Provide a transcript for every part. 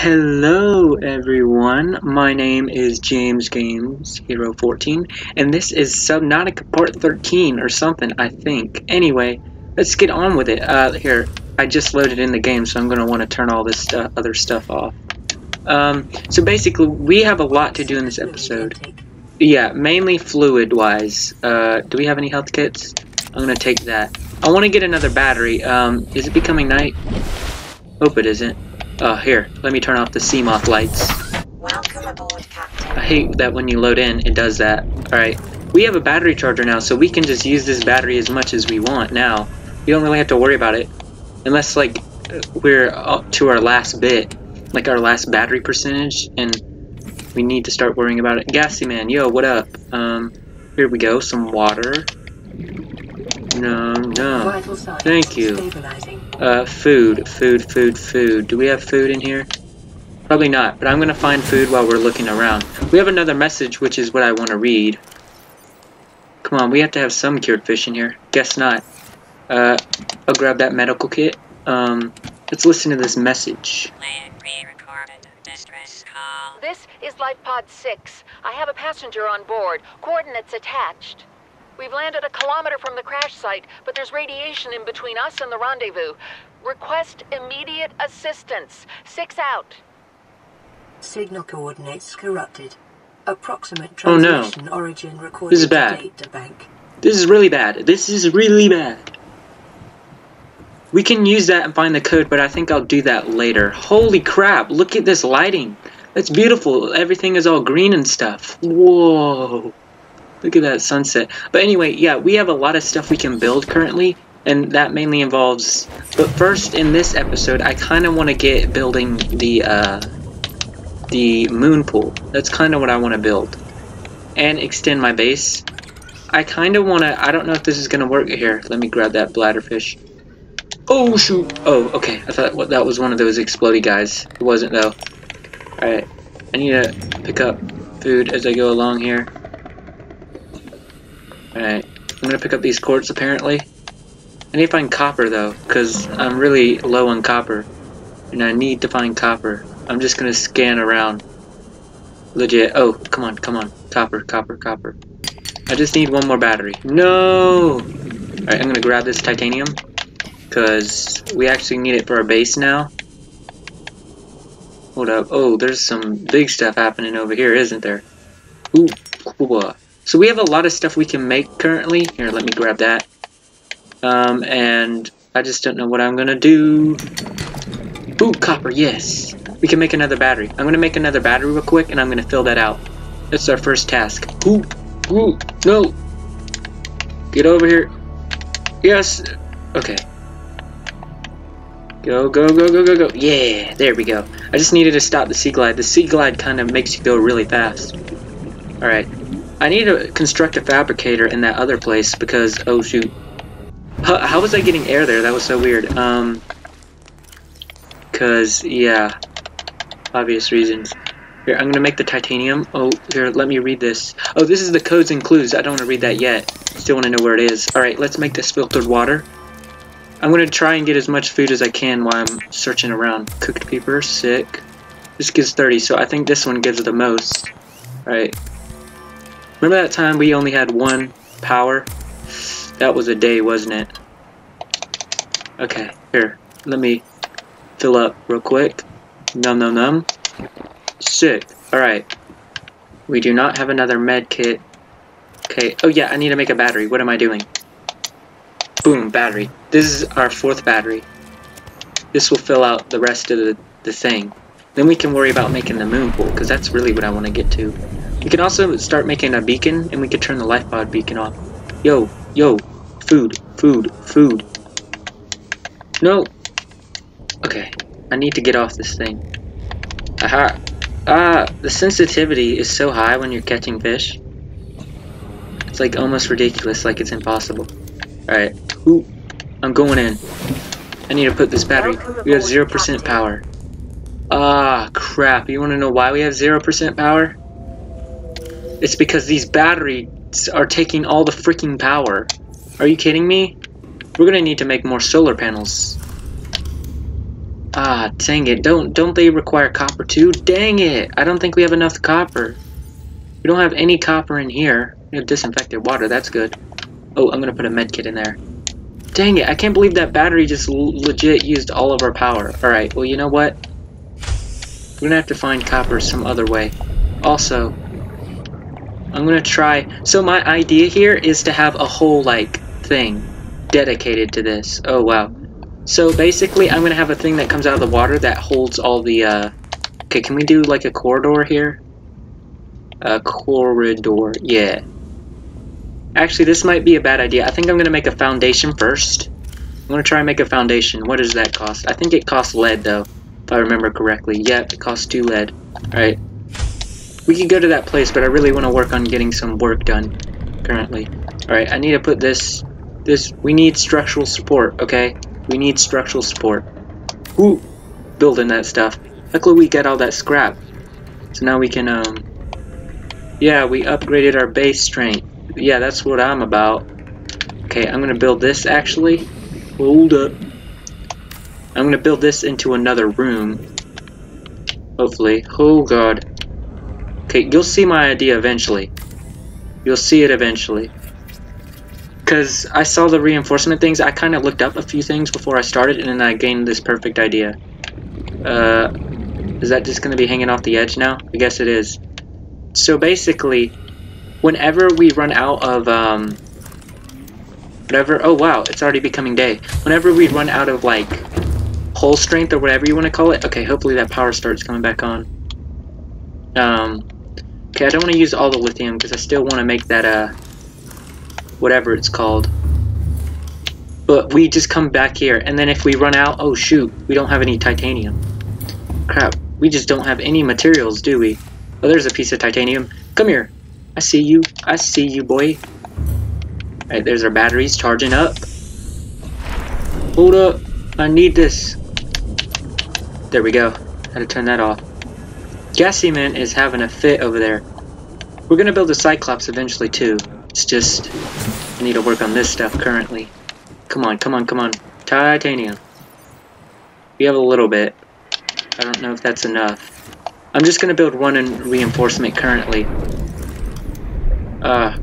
Hello everyone, my name is James Games Hero 14 and this is Subnautica Part 13 or something I think. Anyway, let's get on with it. Uh, here, I just loaded in the game so I'm going to want to turn all this stu other stuff off. Um, so basically we have a lot to do in this episode. Yeah, mainly fluid wise. Uh, do we have any health kits? I'm going to take that. I want to get another battery. Um, is it becoming night? Hope it isn't. Oh, here, let me turn off the Seamoth lights. Welcome aboard, Captain. I hate that when you load in, it does that. Alright, we have a battery charger now, so we can just use this battery as much as we want now. We don't really have to worry about it. Unless, like, we're up to our last bit. Like, our last battery percentage, and we need to start worrying about it. Gassy Man, yo, what up? Um, here we go, some water. No, no. Thank you. Uh, food, food, food, food. Do we have food in here? Probably not, but I'm gonna find food while we're looking around. We have another message, which is what I want to read. Come on, we have to have some cured fish in here. Guess not. Uh, I'll grab that medical kit. Um, let's listen to this message. Land re-recorded distress call. This is Life Pod 6. I have a passenger on board. Coordinates attached. We've landed a kilometer from the crash site, but there's radiation in between us and the rendezvous. Request immediate assistance. Six out. Signal coordinates corrupted. Approximate Oh, no. transmission origin recorded This is bad. data bank. This is really bad. This is really bad. We can use that and find the code, but I think I'll do that later. Holy crap, look at this lighting. That's beautiful. Everything is all green and stuff. Whoa. Look at that sunset. But anyway, yeah, we have a lot of stuff we can build currently, and that mainly involves... But first, in this episode, I kind of want to get building the, uh, the moon pool. That's kind of what I want to build. And extend my base. I kind of want to... I don't know if this is going to work here. Let me grab that bladderfish. Oh, shoot. Oh, okay. I thought what that was one of those explodey guys. It wasn't, though. Alright. I need to pick up food as I go along here. Alright. I'm to pick up these quartz, apparently. I need to find copper, though, because I'm really low on copper. And I need to find copper. I'm just to scan around. Legit. Oh, come on, come on. Copper, copper, copper. I just need one more battery. No! Alright, I'm gonna grab this titanium. Because we actually need it for our base now. Hold up. Oh, there's some big stuff happening over here, isn't there? Ooh, cool. So we have a lot of stuff we can make currently. Here, let me grab that. Um, and I just don't know what I'm gonna do. Ooh, copper, yes. We can make another battery. I'm gonna make another battery real quick, and I'm gonna fill that out. That's our first task. Ooh, ooh, no. Get over here. Yes. Okay. Go, go, go, go, go, go. Yeah, there we go. I just needed to stop the Sea Glide. The Sea Glide kind of makes you go really fast. Alright. I need to construct a fabricator in that other place because, oh shoot. How, how was I getting air there? That was so weird. Um, Cause, yeah. Obvious reasons. Here, I'm gonna make the titanium. Oh, here, let me read this. Oh, this is the codes and clues. I don't want to read that yet. Still want to know where it is. Alright, let's make this filtered water. I'm gonna try and get as much food as I can while I'm searching around. Cooked peeper, sick. This gives 30, so I think this one gives the most. Alright. Remember that time we only had one power? That was a day, wasn't it? Okay, here. Let me fill up real quick. Num num num. Sick. Alright. We do not have another med kit. Okay. Oh yeah, I need to make a battery. What am I doing? Boom, battery. This is our fourth battery. This will fill out the rest of the, the thing. Then we can worry about making the moon pool, because that's really what I want to get to. We can also start making a beacon, and we can turn the life pod beacon off. Yo, yo, food, food, food. No. Okay, I need to get off this thing. Aha. Ah, the sensitivity is so high when you're catching fish. It's like almost ridiculous, like it's impossible. Alright. Ooh, I'm going in. I need to put this battery. We have 0% power. Ah, crap. You want to know why we have 0% power? It's because these batteries are taking all the freaking power. Are you kidding me? We're gonna need to make more solar panels. Ah, dang it. Don't don't they require copper too? Dang it. I don't think we have enough copper. We don't have any copper in here. We have disinfected water. That's good. Oh, I'm to put a med kit in there. Dang it. I can't believe that battery just legit used all of our power. Alright, well, you know what? We're to have to find copper some other way. Also, I'm to try... So my idea here is to have a whole, like, thing dedicated to this. Oh, wow. So basically, I'm to have a thing that comes out of the water that holds all the, uh... Okay, can we do, like, a corridor here? A corridor, yeah. Actually, this might be a bad idea. I think I'm to make a foundation first. I'm to try and make a foundation. What does that cost? I think it costs lead, though, if I remember correctly. Yep, it costs two lead. Alright. We could go to that place, but I really want to work on getting some work done currently. Alright, I need to put this... This... We need structural support, okay? We need structural support. Ooh! Building that stuff. Luckily we got all that scrap. So now we can, um... Yeah, we upgraded our base strength yeah, that's what I'm about. Okay, I'm gonna build this actually. Hold up. I'm gonna build this into another room. Hopefully. Oh god. Okay, you'll see my idea eventually. You'll see it eventually. Because I saw the reinforcement things, I kind of looked up a few things before I started, and then I gained this perfect idea. Uh, is that just going to be hanging off the edge now? I guess it is. So basically, whenever we run out of, um, whatever, oh wow, it's already becoming day. Whenever we run out of, like, hull strength or whatever you want to call it, okay, hopefully that power starts coming back on. Um, okay, I don't want to use all the lithium because I still want to make that, uh, whatever it's called. But we just come back here, and then if we run out, oh shoot, we don't have any titanium. Crap, we just don't have any materials, do we? Oh, there's a piece of titanium. Come here. I see you. I see you, boy. Alright, there's our batteries charging up. Hold up. I need this. There we go. Had to turn that off. Gassy Man is having a fit over there. We're gonna build a Cyclops eventually too. It's just I need to work on this stuff currently. Come on, come on, come on. Titanium. We have a little bit. I don't know if that's enough. I'm just gonna build one in reinforcement currently. Uh,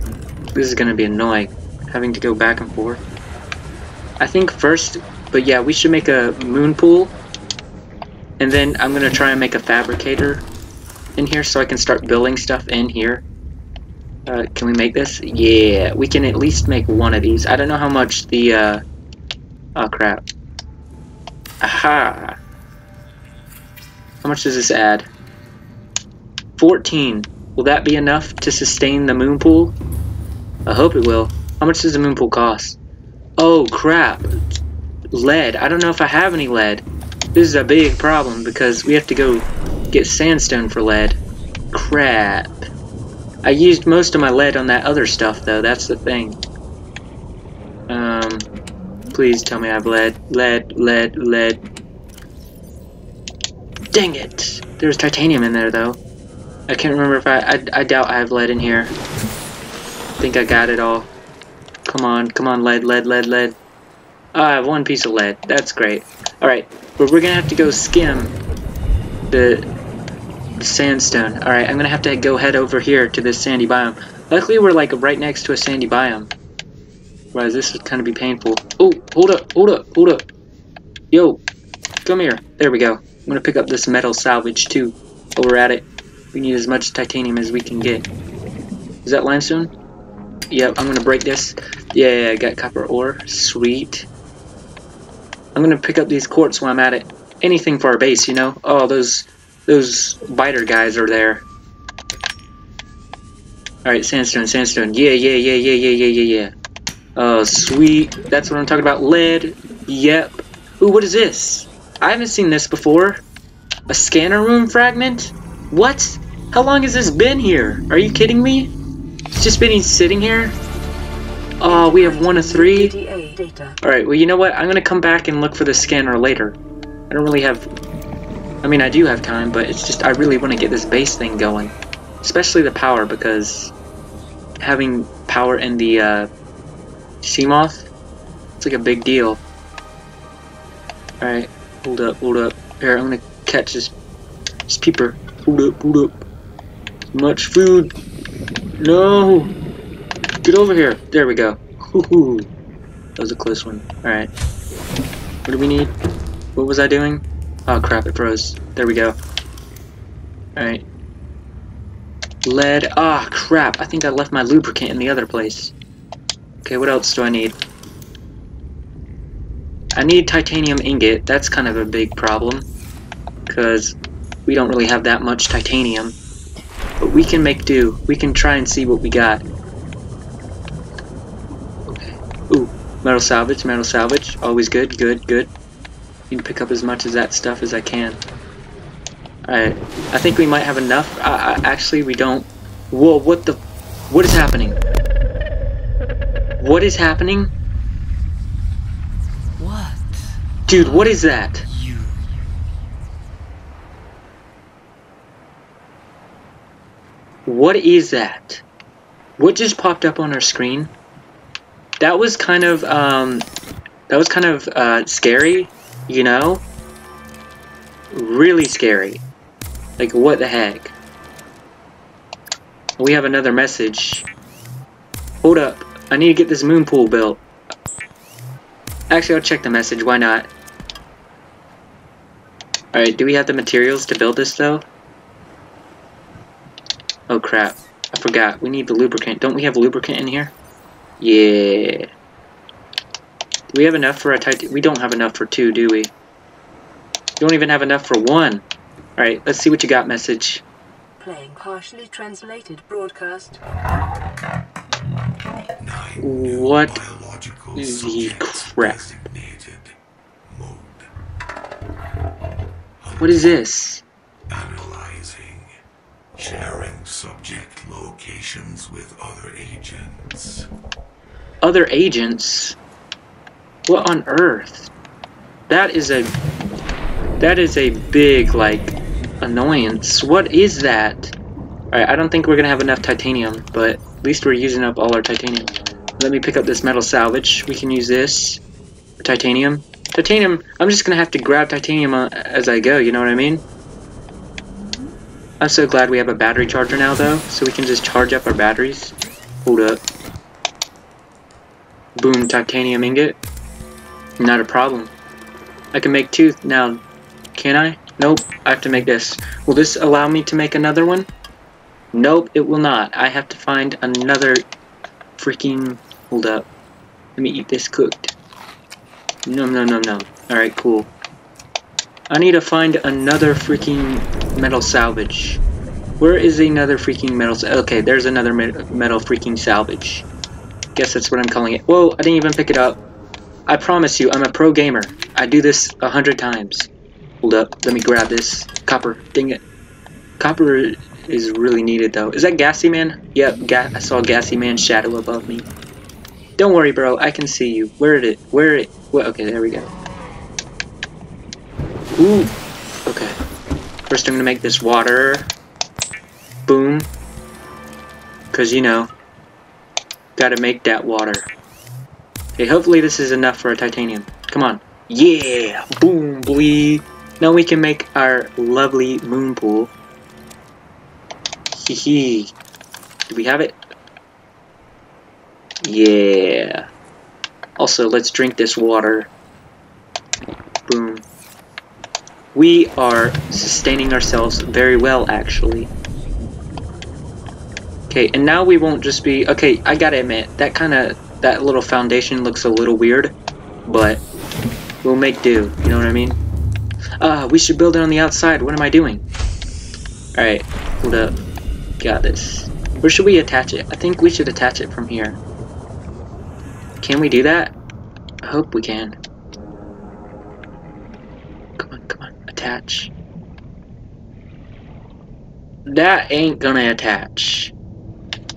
this is gonna be annoying, having to go back and forth. I think first, but yeah, we should make a moon pool, and then I'm gonna try and make a fabricator in here so I can start building stuff in here. Uh, can we make this? Yeah, we can at least make one of these. I don't know how much the, uh... Oh, crap. Aha! How much does this add? 14. Will that be enough to sustain the moon pool? I hope it will. How much does the moon pool cost? Oh crap. Lead. I don't know if I have any lead. This is a big problem because we have to go get sandstone for lead. Crap. I used most of my lead on that other stuff though, that's the thing. Um, please tell me I have lead. Lead, lead, lead. Dang it! There's titanium in there though. I can't remember if I, I, I doubt I have lead in here. I think I got it all. Come on, come on, lead, lead, lead, lead. Oh, I have one piece of lead. That's great. Alright, but we're gonna have to go skim the, sandstone. Alright, I'm gonna have to go head over here to this sandy biome. Luckily, we're like right next to a sandy biome. Whereas this would kind of be painful. Oh, hold up, hold up, hold up. Yo, come here. There we go. I'm gonna pick up this metal salvage too. While we're at it. We need as much titanium as we can get. Is that limestone? Yep, I'm gonna break this. Yeah, I got copper ore. Sweet. I'm gonna pick up these quartz while I'm at it. Anything for our base, you know? Oh, those those biter guys are there. Alright, sandstone, sandstone. Yeah, yeah, yeah, yeah, yeah, yeah, yeah, yeah. Oh, sweet. That's what I'm talking about. Lead. Yep. Ooh, what is this? I haven't seen this before. A scanner room fragment? What? How long has this been here? Are you kidding me? It's just been sitting here? Oh, we have one of three? Alright, well you know what? I'm gonna come back and look for the scanner later. I don't really have... I mean, I do have time, but it's just I really want to get this base thing going. Especially the power, because having power in the uh, Seamoth, it's like a big deal. Alright, hold up, hold up. Here, I'm gonna catch this, this peeper. Hold up, hold up. Much food. No! Get over here. There we go. Hoo-hoo. That was a close one. Alright. What do we need? What was I doing? Oh crap, it froze. There we go. Alright. Lead. Ah, crap. I think I left my lubricant in the other place. Okay, what else do I need? I need titanium ingot. That's kind of a big problem. Because we don't really have that much titanium. But we can make do. We can try and see what we got. Okay. Ooh, metal salvage, metal salvage. Always good, good, good. Need to pick up as much of that stuff as I can. Alright. I think we might have enough. I, I, actually, we don't. Whoa, what the... What is happening? What is happening? What? Dude, what is that? You. What is that? What just popped up on our screen? That was kind of, um, that was kind of, uh, scary, you know? Really scary. Like, what the heck? We have another message. Hold up. I need to get this moon pool built. Actually, I'll check the message. Why not? Alright, do we have the materials to build this, though? Oh, crap. I forgot. We need the lubricant. Don't we have lubricant in here? Yeah. Do we have enough for a tight... We don't have enough for two, do we? We Don't even have enough for one. Alright, let's see what you got, message. Playing partially translated broadcast. Nine What the crap? What is this? Analyzing. Sharing subject locations with other agents. Other agents? What on earth? That is a... That is a big, like, annoyance. What is that? Alright, I don't think we're gonna have enough titanium, but at least we're using up all our titanium. Let me pick up this metal salvage. We can use this. Titanium. Titanium, I'm just gonna have to grab titanium uh, as I go, you know what I mean? I'm so glad we have a battery charger now, though, so we can just charge up our batteries. Hold up. Boom, titanium ingot. Not a problem. I can make two now, can I? Nope, I have to make this. Will this allow me to make another one? Nope, it will not. I have to find another freaking... Hold up. Let me eat this cooked. No, no, no, no. Alright, cool. I need to find another freaking metal salvage. Where is another freaking metal Okay, there's another metal freaking salvage. Guess that's what I'm calling it. Whoa, I didn't even pick it up. I promise you, I'm a pro gamer. I do this a hundred times. Hold up, let me grab this. Copper, dang it. Copper is really needed though. Is that Gassy Man? Yep, ga I saw Gassy Man's shadow above me. Don't worry, bro. I can see you. Where it? Where it? Well, okay, there we go. Ooh. Okay. First, I'm gonna make this water. Boom. Cause you know, gotta make that water. Okay, hopefully this is enough for a titanium. Come on. Yeah! Boom, boy! Now we can make our lovely moon pool. Hee hee. Do we have it? Yeah. Also, let's drink this water. Boom. We are sustaining ourselves very well, actually. Okay, and now we won't just be... Okay, I gotta admit, that kind of... That little foundation looks a little weird, but we'll make do, you know what I mean? Ah, we should build it on the outside. What am I doing? Alright, hold up. Got this. Where should we attach it? I think we should attach it from here. Can we do that? I hope we can. Come on, come on. Attach. That ain't gonna attach.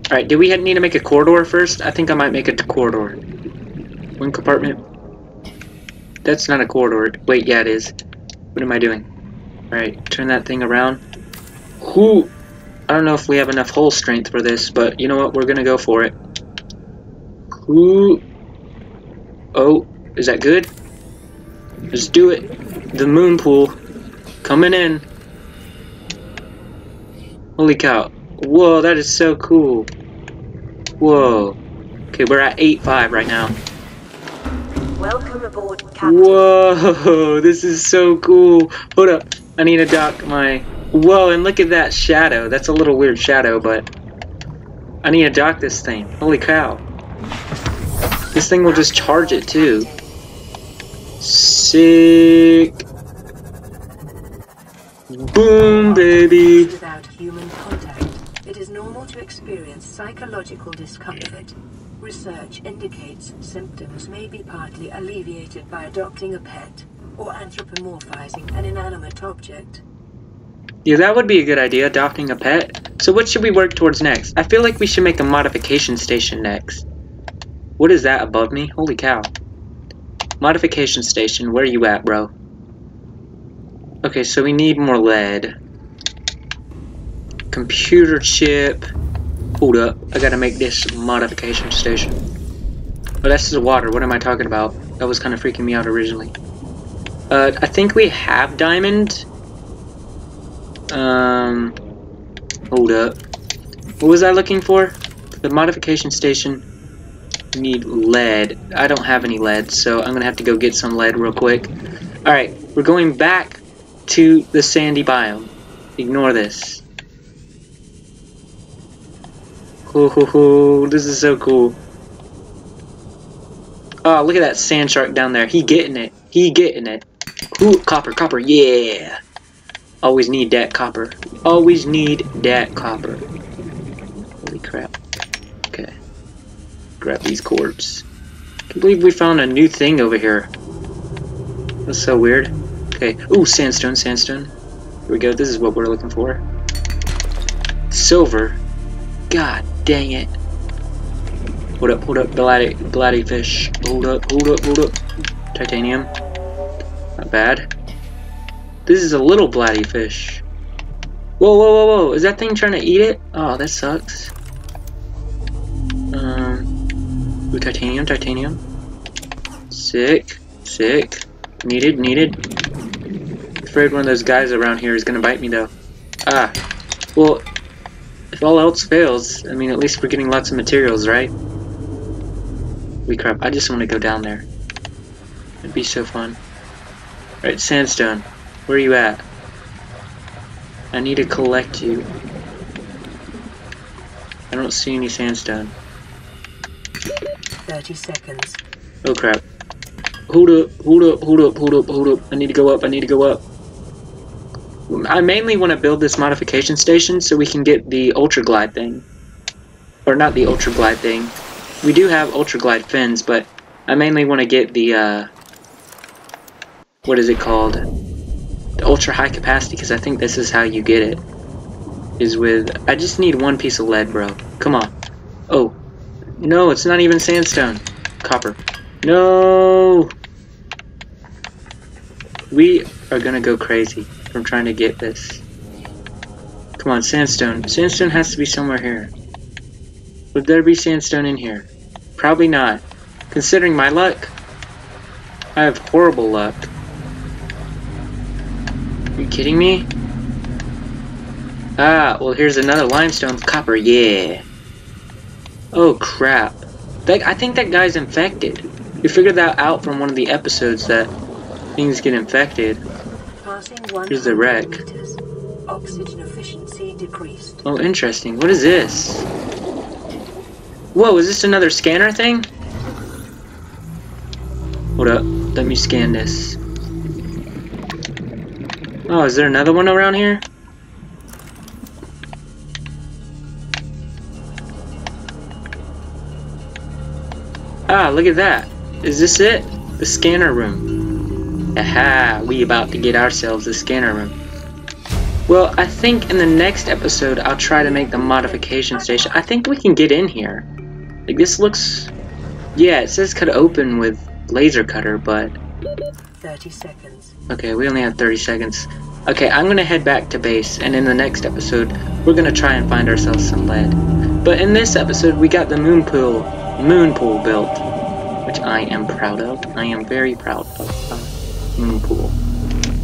Alright, do we need to make a corridor first? I think I might make a corridor. One compartment. That's not a corridor. Wait, yeah it is. What am I doing? Alright, turn that thing around. Who? I don't know if we have enough hull strength for this, but you know what? We're gonna go for it. Who? Oh, is that good? Let's do it. The moon pool. Coming in. Holy cow. Whoa, that is so cool. Whoa. Okay, we're at 8-5 right now. Welcome aboard, Captain. Whoa, this is so cool. Hold up. I need to dock my... Whoa, and look at that shadow. That's a little weird shadow, but... I need to dock this thing. Holy cow. This thing will just charge it, too. Sick. Boom, baby. It is normal to experience psychological discomfort. Research indicates symptoms may be partly alleviated by adopting a pet or anthropomorphizing an inanimate object. Yeah, that would be a good idea, adopting a pet. So what should we work towards next? I feel like we should make a modification station next. What is that above me? Holy cow. Modification station, where are you at, bro? Okay, so we need more lead. Computer chip. Hold up, I gotta make this modification station. Oh, that's the water, what am I talking about? That was kind of freaking me out originally. Uh, I think we have diamond. Um, hold up. What was I looking for? The modification station. Need lead. I don't have any lead, so I'm gonna have to go get some lead real quick. Alright, we're going back to the sandy biome. Ignore this. This is so cool. Oh, look at that sand shark down there. He getting it. He getting it. Ooh, copper, copper, yeah. Always need that copper. Always need that copper. Holy crap. Okay. Grab these quartz. Can't believe we found a new thing over here. That's so weird. Okay. Ooh, sandstone, sandstone. Here we go. This is what we're looking for. Silver. God dang it. Hold up, hold up, bloody fish. Hold up, hold up, hold up. Titanium. Not bad. This is a little bladderfish. Whoa, whoa, whoa, whoa. Is that thing trying to eat it? Oh, that sucks. Um, ooh, titanium, titanium. Sick, sick. Needed, needed. Afraid one of those guys around here is gonna bite me though. Ah, well, if all else fails, I mean, at least we're getting lots of materials, right? We crap, I just want to go down there. It'd be so fun. Right, sandstone. Where are you at? I need to collect you. I don't see any sandstone. 30 seconds. Oh crap. Hold up, hold up, hold up, hold up, hold up. I need to go up, I need to go up. I mainly want to build this modification station so we can get the Ultra Glide thing. Or not the Ultra Glide thing. We do have Ultra Glide fins, but I mainly want to get the, uh... What is it called? The Ultra High Capacity, because I think this is how you get it. Is with... I just need one piece of lead, bro. Come on. Oh. No, it's not even sandstone. Copper. No! We are gonna go crazy from trying to get this. Come on, sandstone. Sandstone has to be somewhere here. Would there be sandstone in here? Probably not. Considering my luck, I have horrible luck. Are you kidding me? Ah, well here's another limestone copper, yeah. Oh crap. That, I think that guy's infected. We figured that out from one of the episodes that things get infected. Passing Here's the wreck. meters. Oxygen efficiency decreased. Oh, interesting. What is this? Whoa, is this another scanner thing? Hold up. Let me scan this. Oh, is there another one around here? Ah, look at that. Is this it? The scanner room. Aha, we about to get ourselves a scanner room. Well, I think in the next episode, I'll try to make the modification station. I think we can get in here. Like, this looks... Yeah, it says cut open with laser cutter, but... 30 seconds. Okay, we only have 30 seconds. Okay, I'm gonna head back to base, and in the next episode, we're gonna try and find ourselves some lead. But in this episode, we got the moon pool, moon pool built, which I am proud of. I am very proud of moon pool.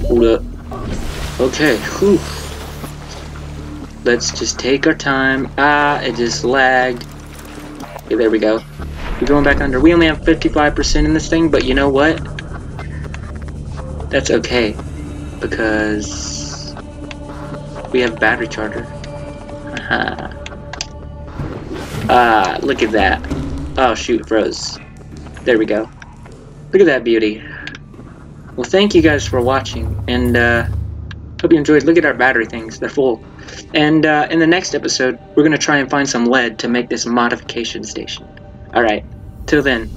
Hold. Okay, whew. Let's just take our time. Ah, it just lagged. Okay, there we go. We're going back under. We only have 55% in this thing, but you know what? That's okay. Because we have battery charger. Haha. ah, look at that. Oh shoot, froze. There we go. Look at that beauty. Well, thank you guys for watching, and uh, hope you enjoyed. Look at our battery things; they're full. And uh, in the next episode, we're gonna try and find some lead to make this modification station. All right. Till then,